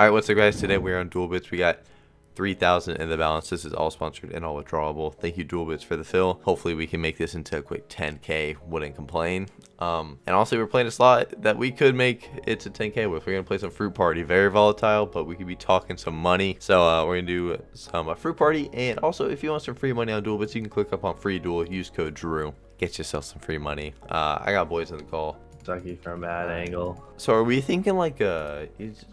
Alright, what's up guys? Today we're on Duel Bits. We got 3,000 in the balance. This is all sponsored and all withdrawable. Thank you Duel Bits for the fill. Hopefully we can make this into a quick 10k. Wouldn't complain. Um, and also we're playing a slot that we could make it to 10k with. We're going to play some Fruit Party. Very volatile, but we could be talking some money. So uh, we're going to do some uh, Fruit Party. And also if you want some free money on Duel Bits, you can click up on Free Duel. Use code DREW. Get yourself some free money. Uh, I got boys in the call. Sucky from bad angle. So are we thinking like uh you just-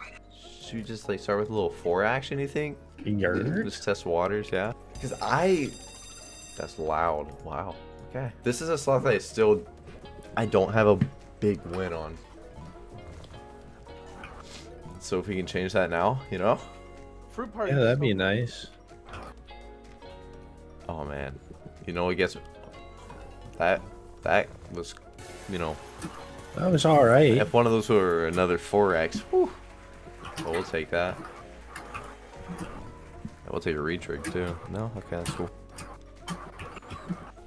should we just like start with a little four action you think? Yerd? Just test waters, yeah. Because I that's loud. Wow. Okay. This is a slot that I still I don't have a big win on. So if we can change that now, you know? Fruit party. Yeah, that'd so be good. nice. Oh man. You know, I guess that that was you know, That was alright. if one of those were another 4x, whew, well, we'll take that. We'll take a retrig too. No? Okay, that's cool.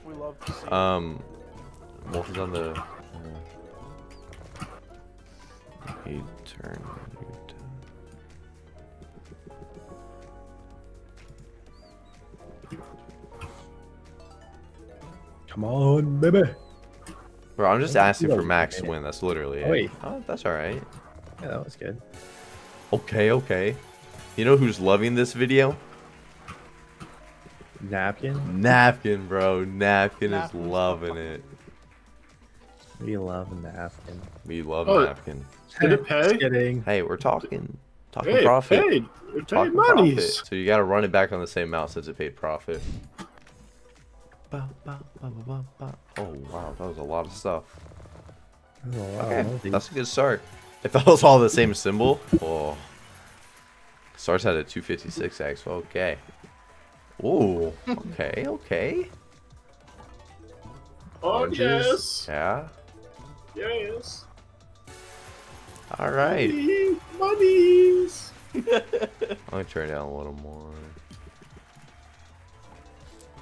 We love to see. Um, Wolf is on the. Uh, he turn. Come on, baby. Bro, I'm just Oh, asking for max win. That's literally it. Wait. Oh, that's all right. Yeah, that was good. Okay, okay. You know who's loving this video? Napkin? Napkin, bro. Napkin is Napkin's loving fucking- it. We love napkin. We love Oh, napkin. Did it pay? Just kidding. Hey, we're talking, talking Hey, profit. paid. It Talking paid profit. So you got to run it back on the same amount since it paid profit. Ba, ba, ba, ba, ba, ba. Oh wow, that was a lot of stuff. That was lot Okay, of that's a good start. If that was all the same symbol, oh, starts at a 256x. Okay. Ooh. Okay. Okay. Oh Oranges. yes, Yeah. yes. All right. Money, Monies. I'm gonna turn it down a little more.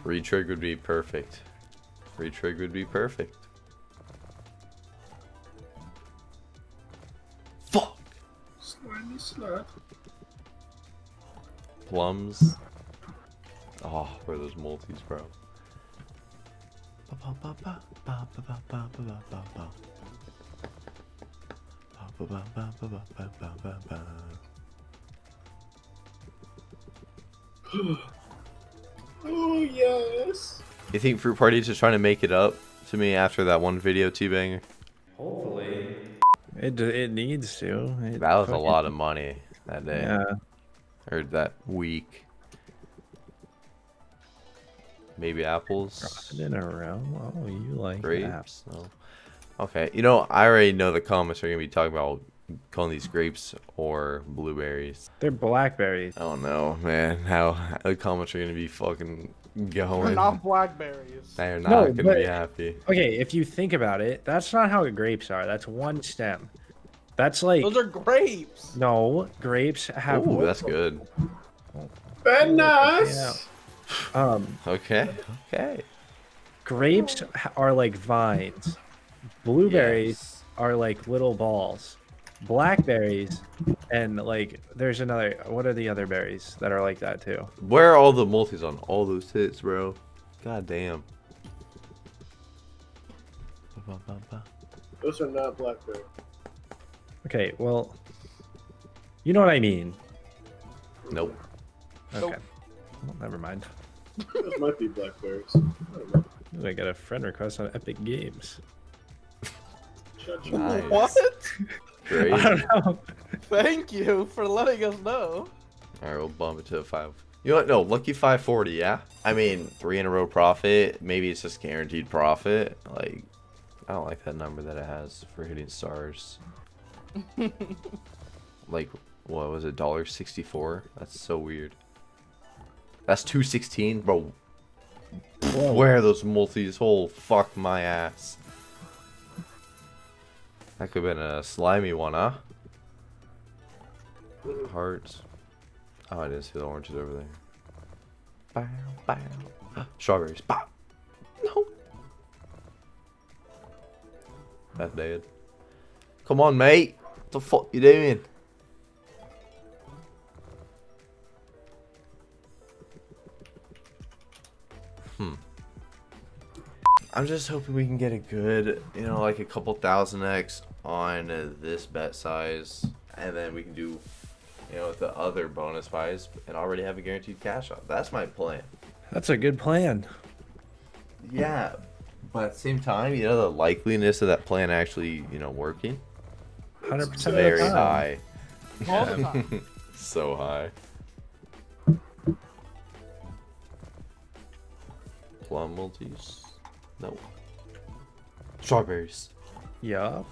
Retrig would be perfect. Retrig would be perfect. Slimy slut. Plums. Oh, where are those multis, bro? Oh yes. You think Fruit Party is just trying to make it up to me after that one video T-banger? It, it needs to. It That was a lot of money that day. Yeah. Or that week. Maybe apples. In a row. Oh, you like grapes. No. Okay, you know, I already know the comments are gonna be talking about calling these grapes or blueberries. They're blackberries. I don't know, man. How the comments are gonna be fucking going. They're not blackberries. They're not No, gonna but- be happy. Okay, if you think about it, that's not how grapes are. That's one stem. That's like Those are grapes. no grapes have. Ooh, that's good. Very Yeah. nice. Um, Okay, okay. grapes are like vines. Blueberries Yes. are like little balls. Blackberries and like there's another. What are the other berries that are like that too? Where are all the multis on all those hits, bro? God damn. Those are not blackberry. Okay, well, you know what I mean. Nope. Okay. Nope. Well, never mind. Those might be blackberries. I don't know. I got a friend request on Epic Games. Nice. What? Great. I don't know. Thank you for letting us know. All right, we'll bump it to a five. You know what? No, lucky 540. Yeah. I mean, three in a row profit. Maybe it's just guaranteed profit. Like, I don't like that number that it has for hitting stars. like, what was it? Dollar sixty-four. That's so weird. That's two sixteen, bro. Whoa. Where are those multis? Oh, fuck my ass. That could have been a slimy one, huh? Hearts. Oh, I didn't see the oranges over there. Bow, bow. Strawberries. Bow. No. That's dead. Come on, mate. What the fuck you doing? I'm just hoping we can get a good, you know, like a couple thousand X on uh, this bet size, and then we can do, you know, the other bonus buys and already have a guaranteed cash out. That's my plan. That's a good plan. Yeah, but at the same time, you know, the likeliness of that plan actually, you know, working, Hundred it's percent. very high. All the time. so high. Plum multis? No. Strawberries? Yup.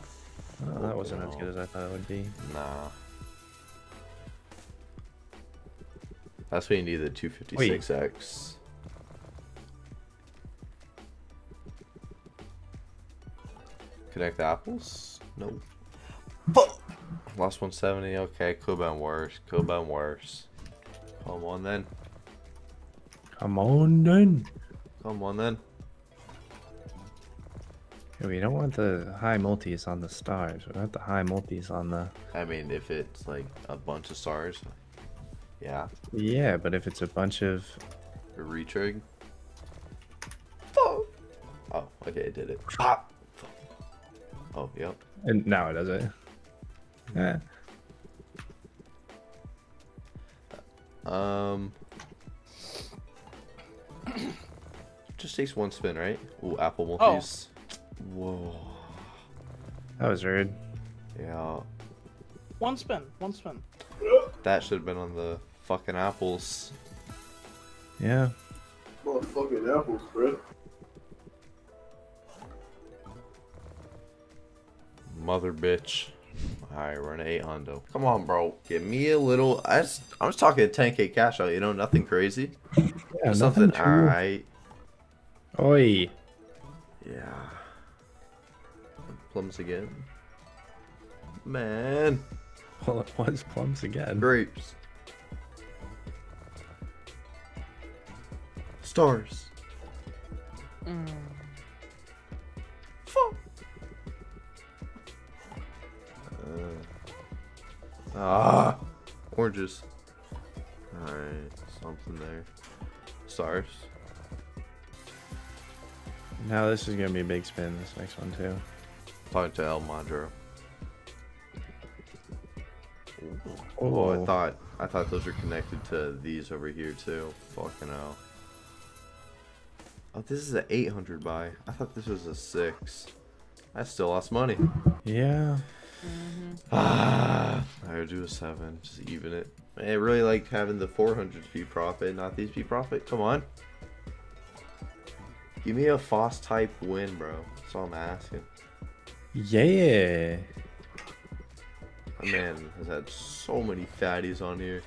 Oh, that wasn't as good as I thought it would be. Nah. That's when you need the 256X. Connect the apples? Nope. Fuck! Lost 170. Okay, could have been worse. Could have been worse. Come on then. Come on, then. Come on then. Yeah, we don't want the high multis on the stars. We want the high multis on the. I mean, if it's like a bunch of stars, yeah, Yeah, but if it's a bunch of. a retrig. Oh, Oh, okay, it did it. Pop. Oh, yep. And now it does it. Yeah. Um, just takes one spin, right? Ooh, apple Oh. Multis. Whoa. That was rude. Yeah, One spin. One spin. that should have been on the fucking apples. Yeah. Motherfucking apples, bro. Mother bitch. Alright, we're in eight hundo. Come on, bro. Give me a little. I just, I'm just talking 10k cash out. You know, nothing crazy. Yeah, Something. nothing too- Alright. Oi. Yeah. Plums again. Man. Well, it was plums again. Grapes. Stars. Fuck. Uh, ah. Oranges. Alright. Something there. Stars. Now this is gonna be a big spin. This next one too. Talking to El Madro. Oh, I thought I thought those were connected to these over here too. Fucking hell. Oh, this is an 800 buy. I thought this was a six. I still lost money. Yeah. Ah, I would do a seven, just even it. Man, I really like having the 400 be profit, not these be profit. Come on. Give me a Foss type win, bro. That's all I'm asking. Yeah. My man has had so many fatties on here.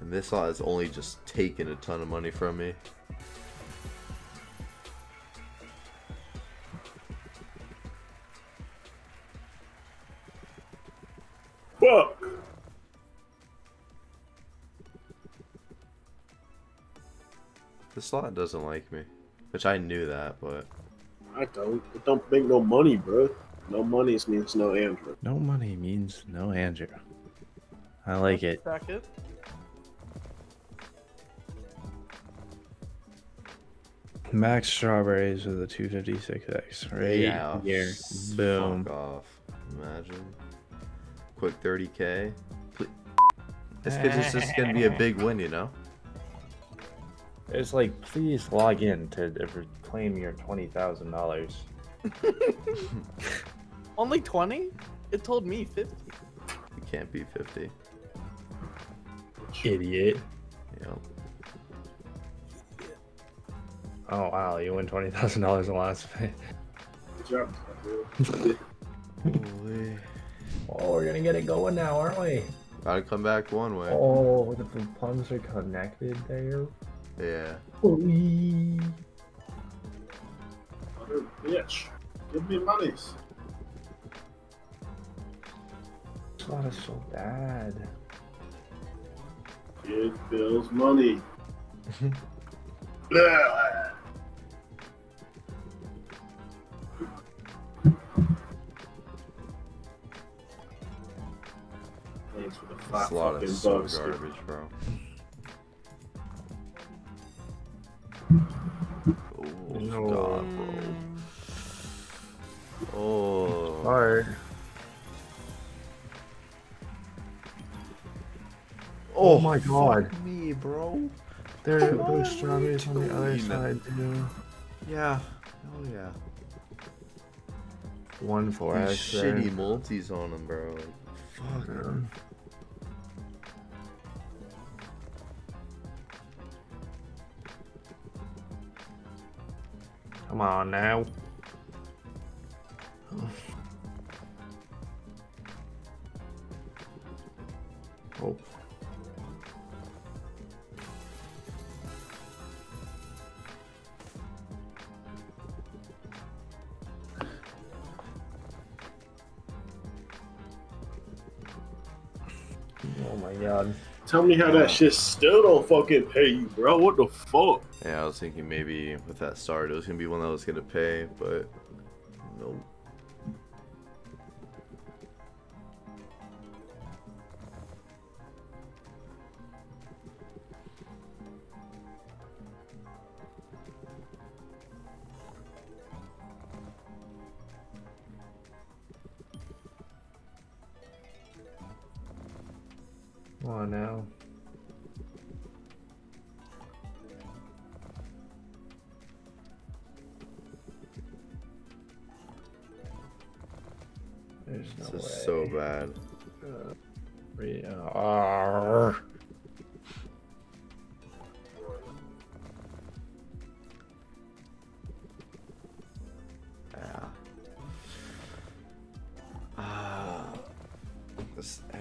And this lot has only just taken a ton of money from me. Fuck. This lot doesn't like me. Which I knew that, but I don't. It don't make no money, bro. No money means no Andrew. No money means no Andrew. I like it. Stack it. Max strawberries with a 256x right yeah, here. s- Boom. Fuck off. Imagine. Quick 30k. Ple- This kid is just gonna be a big win, you know? It's like, please log in to claim your twenty thousand dollars. Only 20? It told me 50. It can't be 50. Idiot. You know. Oh wow, you win twenty thousand dollars in last pay. Good job. Holy. Oh, we're gonna get it going now, aren't we? Gotta come back one way. Oh, the pumps are connected there. Yeah. Oi. Mother bitch. Give me monies. Oh, this lot is so bad. Give Bill's money. Blah. Ain't for the five Slot fucking is so bucks. dude. garbage, bro. My God. fuck me, bro. There are those strawberries on the other doing? side too. Yeah. Oh, yeah. One for These us. shitty multis on them, bro. Like, fuck. Um, Come on now. Oh. My god. Tell me how that shit still don't fucking pay you, bro. What the fuck? Yeah, I was thinking maybe with that start it was gonna be one that was gonna pay, but Come on now. There's no This way. is so bad. Uh. Yeah.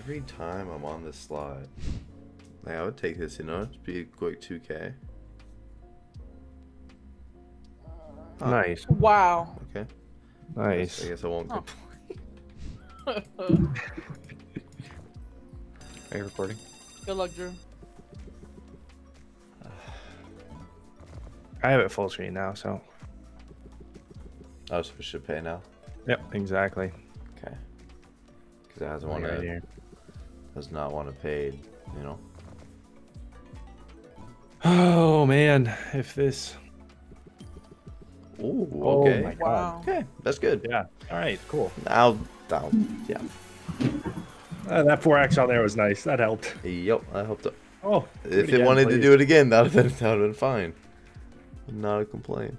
Every time I'm on this slide. Like, I would take this, you know, it'd be a quick 2k. Huh. Nice, Wow. Okay. nice. I guess I won't oh. Huh. complain. Are you recording? Good luck, Drew. I have it full screen now, so. Oh, so we should pay now? Yep, exactly. Okay. Because it hasn't I want got it here. Does not want to pay, you know? Oh man, if this. Ooh, Oh okay. my. Wow. Okay, that's good. Yeah. All right. Cool. I'll, I'll, yeah. Uh, that 4x on there was nice. That helped. Yep, I hope to. Oh. If it again, wanted to do it again, that would have been fine. Not a complaint.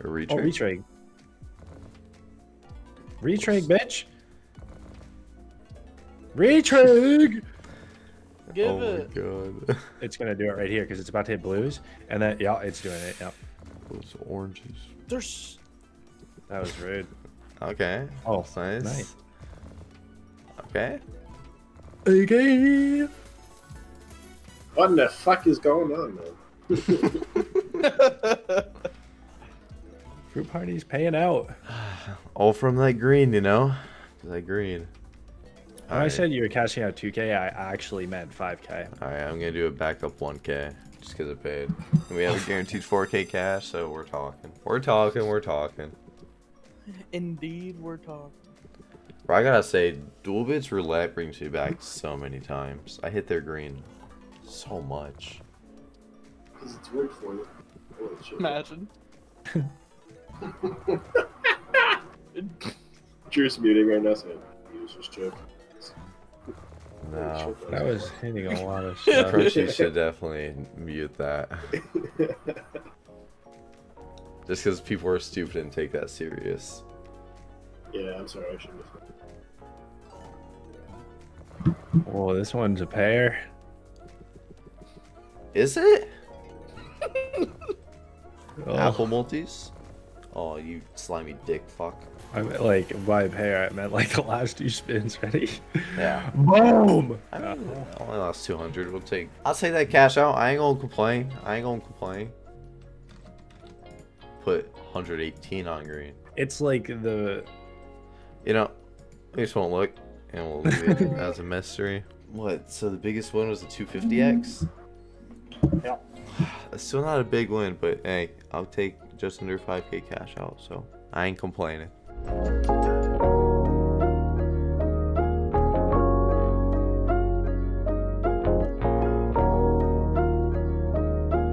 A Oh, retrig. retrig. Retrig, bitch. Retrig. Give oh it. my god. It's gonna do it right here because it's about to hit blues, and then yeah, it's doing it. Yeah, Those oranges. There's. that was rude. Okay. Oh, that's nice. nice. Okay. Okay. What in the fuck is going on, man? Fruit party's paying out. All from that green, you know? That green. When I said you were cashing out 2K, I actually meant 5K. Alright, I'm gonna do a backup 1k just because it paid. And we have a guaranteed 4k cash, so we're talking. We're talking, we're talking. Indeed, we're talking. Bro, I gotta say, Duel Bits Roulette brings me back so many times. I hit their green so much. Because it's weird for you. Holy. Imagine. Drew's muting right now saying, use this chip. No. That was hitting a lot of Yeah. stuff. Crunchy should definitely mute that. Just because people are stupid and take that serious. yeah, I'm sorry, I shouldn't have. Oh, this one's a pair. Is it? Oh, Apple multis? Oh, you slimy dick fuck. I meant like by a pair, I meant like the last two spins. Ready? Yeah. Boom! I mean, uh, I only lost 200. We'll take. I'll take that cash out. I ain't gonna complain. I ain't gonna complain. Put 118 on green. It's like the You know, we just won't look, and we'll leave it as a mystery. What? So the biggest win was the 250x. Yeah. It's still not a big win, but hey, I'll take just under 5k cash out. So I ain't complaining. Thank you.